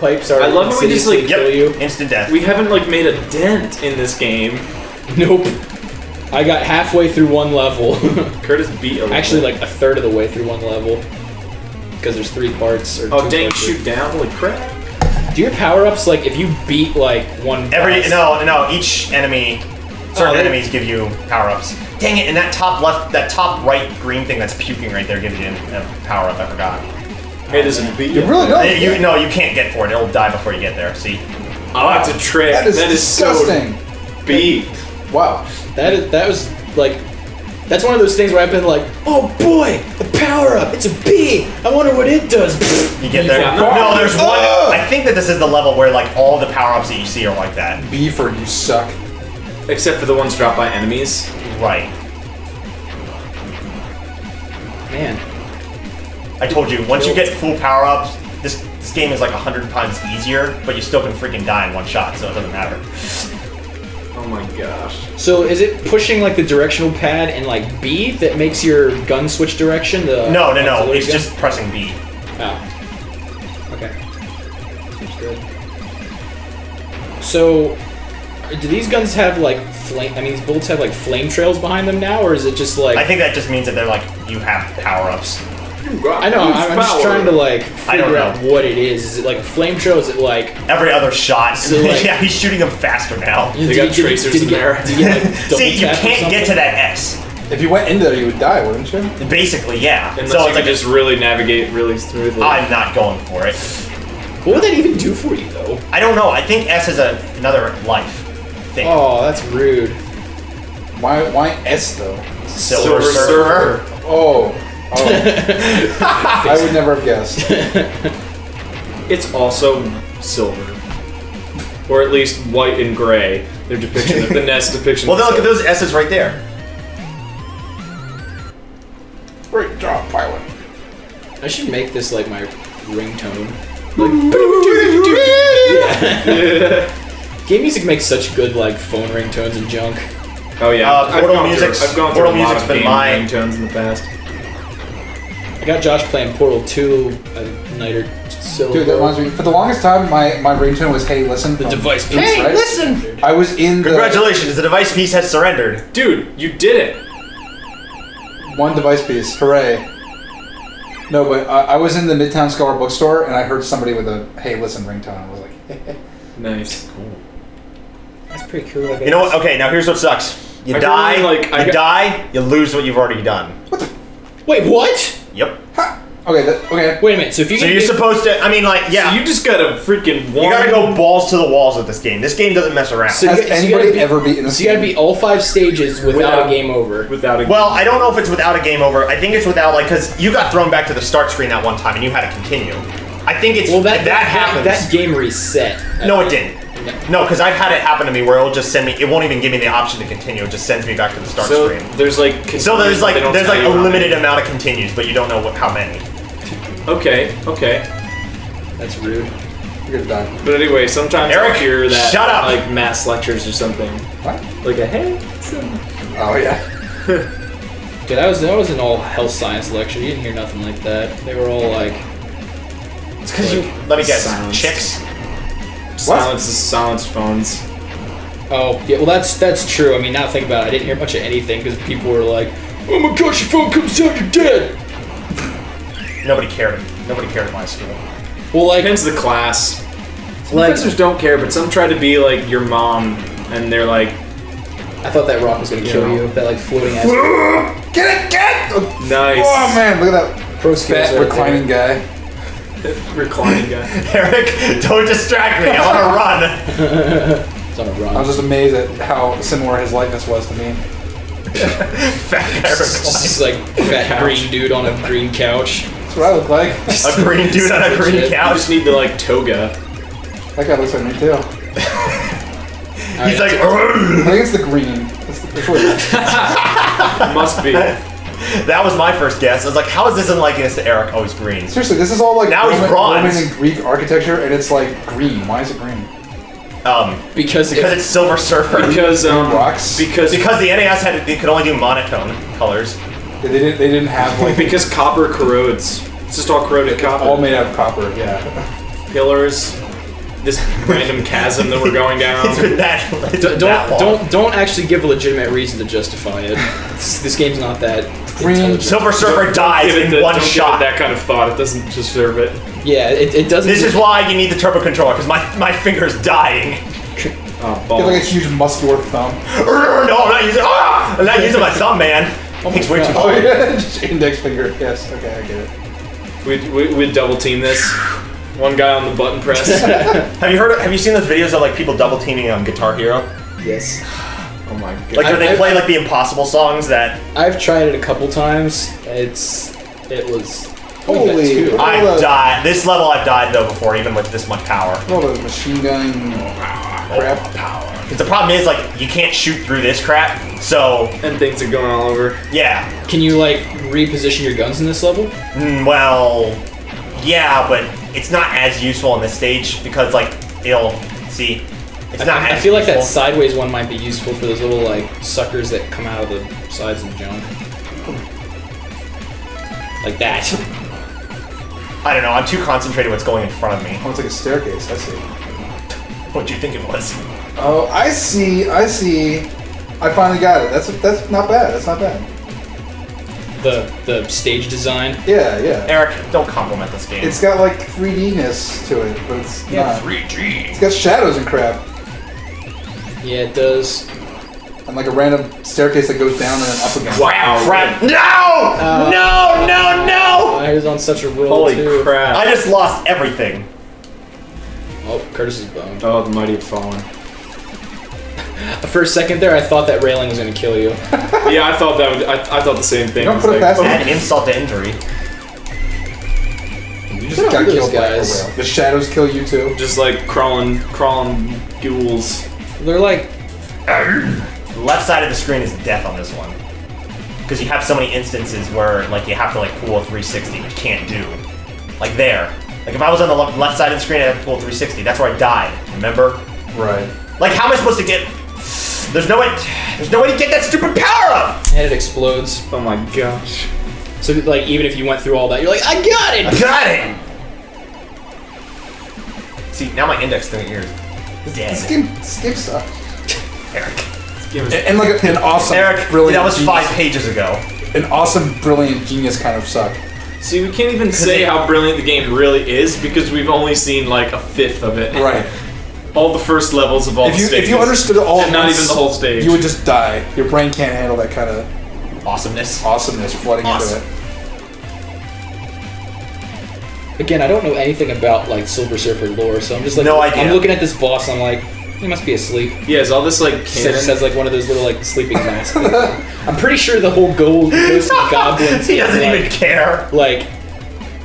pipes are I love how we just, like, insidiously Yep. kill you. Instant death. We haven't like made a dent in this game. Nope. I got halfway through one level. Curtis beat a level. Actually, like a third of the way through one level. Because there's three parts. Or Oh two dang! parts. Shoot down! Holy crap! Do your power ups like if you beat like one? Every boss- no no each enemy certain Oh, they- enemies give you power ups. Dang it! And that top left that top right green thing that's puking right there gives you a power up. I forgot. Hey, does it beat You you? really don't. You no you can't get for it. It'll die before you get there. See. Oh, it's a trick. that is that is disgusting. so beat. wow. That is, that was like. That's one of those things where I've been like, oh boy, a power up. It's a bee. I wonder what it does. You get there. Yeah. No, there's one. Ugh. I think that this is the level where like all the power ups that you see are like that. Beefer, you suck. Except for the ones dropped by enemies. Right. Man, I told you. Once you get full power ups, this this game is like a hundred times easier, but you still can freaking die in one shot, so it doesn't matter. Oh my gosh. so is it pushing like the directional pad and like B that makes your gun switch direction? The No, no, no. It's gun? just pressing B. Oh. Okay. Seems good. So, do these guns have like flame? I mean, these bullets have like flame trails behind them now, or is it just like? I think that just means that they're like you have power ups. I know. I'm, I'm just trying to like I don't figure out know. what it is. Is it like a flame trail? Is it like? Every other shot. So, like- yeah, he's shooting them faster now. Did got you- did you- tracers did you in get- there. Did get, like, See, you can't get to that S. If you went in there, you would die, wouldn't you? Basically, yeah. Unless so you it's like just really navigate really smoothly. I'm not going for it. What would that even do for you though? I don't know. I think S is a, another life thing. Oh, that's rude. Why? Why S though? Silver, Silver Surfer. Oh. Oh. I would never have guessed. It's also silver. Or at least white and gray. Their depiction of the NES depiction. Well, look at those S's right there. Great job, pilot. I should make this like my ringtone. Game music makes such good like phone ringtones and junk. Oh yeah, Uh, I've Portal gone music's- through, I've gone Portal through a lot music's of been game my- ringtones in the past. I got Josh playing Portal 2 a night or so Dude, that reminds me. For the longest time, my, my ringtone was "Hey, listen." The device Beats, piece, right? listen. I was in the Congratulations, the device piece has surrendered. Dude, you did it! one device piece. Hooray! No, but uh, I was in the Midtown Scholar bookstore and I heard somebody with a "Hey, listen" ringtone. I was like, Nice. Cool. That's pretty cool. I guess. You know what? Okay, now here's what sucks. You I die, really, like, I you got- die, you lose what you've already done. Wait, what? Yep. "Ha!" Okay, that, okay. Wait a minute. So if you so you're big- supposed to. I mean, like, yeah. So you, you just got a freaking one. You gotta go balls to the walls with this game. This game doesn't mess around. So you Has got- so you anybody gotta be- ever beaten this So you gotta game? be all five stages without, Without- a game over. without a. well, I don't know if it's without a game over. I think it's without like because you got thrown back to the start screen that one time and you had to continue. I think it's Well, that if that happens. That game reset. no, it didn't. No, because I've had it happen to me where it'll just send me. It won't even give me the option to continue. It just sends me back to the start so screen. there's like. So there's like there's like a limited many. amount of continues, but you don't know what how many. Okay, okay. That's rude. You're gonna die. But anyway, sometimes Eric, I hear that shut up! like mass lectures or something. What? Like a hey. listen." Oh yeah. Dude, that was that was an all health science lecture. You didn't hear nothing like that. They were all like, It's because you. Let me guess. Silence. Chicks. Silence is silence phones. oh yeah. Well, that's that's true. I mean, now think about it. I didn't hear much of anything because people were like, oh my gosh, your phone comes down, you're dead. Nobody cared. Nobody cared at my school. Well, like, Depends the class. Some Like- professors don't care, but some try to be like your mom, and they're like, I thought that rock was gonna kill Yeah. you. That like floating ass. Get it, get! it! nice. Oh man, look at that Pro skills fat right reclining guy. Reclining guy. Eric, don't distract me. I want to run. It's on a run. I was just amazed at how similar his likeness was to me. Fat guy Just like fat Couch. green dude on a green couch. That's what I look like. A green dude on a green Legit. You couch. just need the like toga. that guy looks like me too. He's like, I think it's the green. That's, the, that's what it is. Must be. That was my first guess. I was like, how is this in likeness to Eric? Oh, he's green. Seriously, this is all like Now he's Roman, bronze. Roman and Greek architecture, and it's like green. Why is it green? Um, because because if- it's Silver Surfer. Because um, Rocks. because Because the NES had they could only do monotone colors. They didn't. They didn't have like because copper corrodes. It's just all corroded copper. all made out of copper. Yeah. Pillars. this random chasm that we're going down. It's been that. It's D- don't that long. don't don't actually give a legitimate reason to justify it. this, this game's not that. Green. Silver Surfer dies Give it in the- one don't give it shot. that kind of thought. It doesn't deserve it. Yeah, it, it doesn't. This is why you need the turbo controller because my my finger's dying. Oh, You have like a huge muscular thumb. No, I'm not using. Ah! I'm not using my thumb, man. Takes way too Oh yeah, just index finger. Yes. Okay, I get it. We'd, we, we'd double team this. One guy on the button press. Have you heard? Have you seen those videos of like people double teaming on Guitar Hero? Yes. Oh my god. Like do they I- play like the impossible songs that I've tried it a couple times. It's it was oh, you got Holy- I- I've died. This level I've died though before, even with this much power. All the machine gun crap. Power. Because The problem is like you can't shoot through this crap. So and things are going all over. yeah. Can you like reposition your guns in this level? Mm, well, yeah, but it's not as useful on this stage because like it'll see. It's not. I, I feel like that sideways one might be useful for those little like suckers that come out of the sides and jump. Like that. I don't know. I'm too concentrated on what's going in front of me. Oh, it's like a staircase. I see. What do you think it was? Oh, I see. I see. I finally got it. That's that's not bad. That's not bad. The the stage design. Yeah, yeah. Eric, don't compliment this game. It's got like 3D-ness to it, but it's yeah, not. 3D. It's got shadows and crap, Yeah, it does. and like a random staircase that goes down and then up again. Wow. Crap! Uh, no! no! No! No! I was on such a roll Holy too. crap. I just lost everything. Oh, Curtis is boned. Oh, the mighty have fallen. For a second there, I thought that railing was gonna kill you. Yeah, I thought that would. I, I thought the same thing. don't It's put it like, past oh, Add insult to injury. You just got those killed by a guys. whale. The shadows kill you too. Just like crawling, crawling ghouls. They're like, The left side of the screen is death on this one. Because you have so many instances where like you have to like pull a 360, which you can't do. Like there. Like if I was on the left side of the screen, I'd have to pull a 360. That's where I died. Remember? Right. Like how am I supposed to get? There's no way. There's no way to get that stupid power up. and it explodes. Oh my gosh. So like, even if you went through all that, you're like, I got it. I got it. See now my index finger is This dead. game, this game sucks. Eric. This game And, and like an awesome, Eric, brilliant, that was genius, five pages ago. An awesome, brilliant genius kind of suck. See, we can't even say how brilliant the game really is because we've only seen like a fifth of it. Right. All the first levels of all If the you stages. if you understood all, And not even the whole stage. you would just die. Your brain can't handle that kind of Awesomeness. awesomeness flooding Awesome. into it. Again, I don't know anything about like Silver Surfer lore, so I'm just like, No idea. I'm looking at this boss, I'm like, he must be asleep. Yeah, is all this like It canon? says like one of those little like sleeping masks. I'm pretty sure the whole gold ghost of goblins he doesn't like, even care. like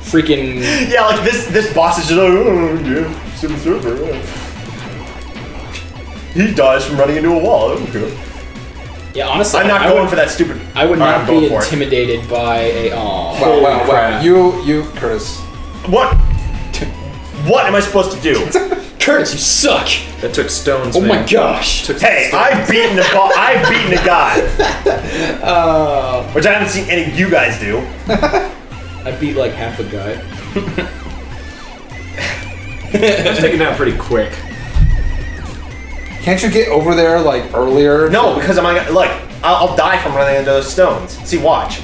freaking Yeah, like this this boss is just like, oh, yeah, Silver Surfer. yeah." He dies from running into a wall. Okay. yeah. Honestly, I'm not I going would, for that stupid. I would not I'm be going it. intimidated by a. Oh, Wow, wow, wow! crap. You, you, Curtis. What? What am I supposed to do? Curtis, you suck! that took stones. Oh man. my gosh! Took hey, stones. I've beaten a bo- I've beaten a guy, Uh, which I haven't seen any of you guys do. I beat like half a guy. I've taken that pretty quick. Can't you get over there like earlier? No, because I'm not like I'll, I'll die from running into those stones. See, watch.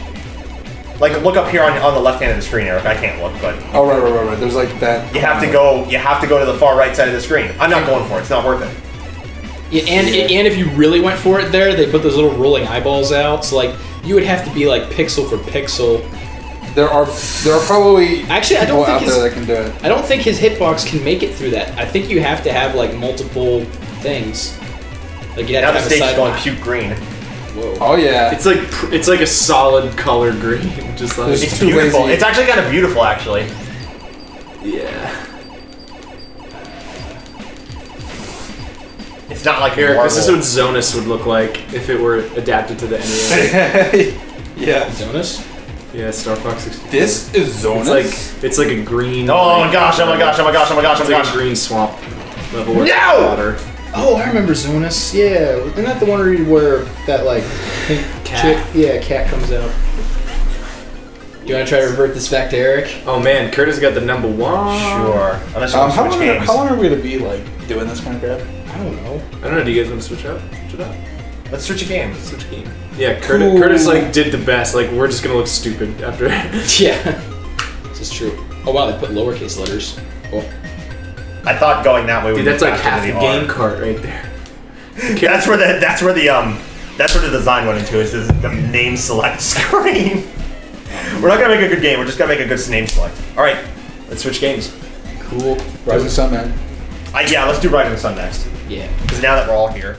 Like, look up here on, on the left hand of the screen, Eric. I can't look, but Oh right, right, right, right. There's like that. you have to go. You have to go to the far right side of the screen. I'm not going for it. It's not worth it. Yeah, and and if you really went for it there, they put those little rolling eyeballs out. So like you would have to be like pixel for pixel. There are there are probably Actually, I don't people out think there his- that can do it. I don't think his hitbox can make it through that. I think you have to have like multiple things. Like you have Now to the have stage a is going puke green. Whoa. Oh yeah. It's like it's like a solid color green, just like There's- It's too beautiful. lazy. It's actually kind of beautiful, actually. yeah. It's not like Eric, this is what Zoness would look like if it were adapted to the NES. yeah. Zoness? yeah, Star Fox 64. This is Zoness. It's like it's like a green. Oh my gosh! Oh my gosh! Oh my gosh! Oh my gosh! Oh It's my like a gosh! green swamp level with No! water. Oh, I remember Zoness. Yeah, isn't that the one where, where that like pink Cat. chick? Yeah, cat comes out. Do You want to try to revert this back to Eric? Oh man, Curtis got the number one. Sure. Unless you Um, want how, to long are, games. how long are we gonna be like doing this kind of crap? I don't know. I don't know. Do you guys want to switch up? Switch it up. Let's switch a game. Switch a game. Yeah, Curtis, Cool. Curtis like did the best. Like we're just gonna look stupid after. Yeah. this is true. Oh wow, they put lowercase letters. Oh. I thought going that way would Dude, be that's like faster half than the the R. game cart right there. That's where the that's where the um that's where the design went into is the, the name select screen. We're not gonna make a good game. We're just gonna make a good name select. All right, let's switch games. Cool. Rising Sun, man. Uh, yeah, let's do Rising Sun next Yeah. because now that we're all here.